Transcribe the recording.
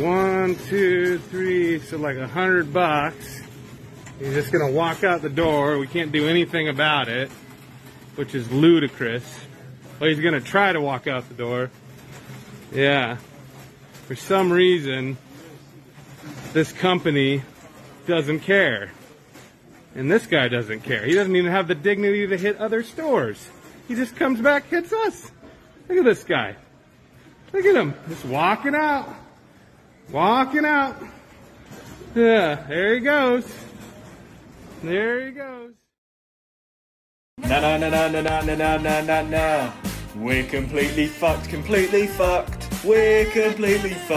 One, two, three, so like a hundred bucks. He's just gonna walk out the door. We can't do anything about it, which is ludicrous. Well, he's gonna try to walk out the door. Yeah. For some reason, this company doesn't care. And this guy doesn't care. He doesn't even have the dignity to hit other stores. He just comes back, hits us. Look at this guy. Look at him. Just walking out. Walking out. Yeah, there he goes. There he goes. No, no, no, no, no, no, no, no, no, no. We're completely fucked, completely fucked. We're completely fucked.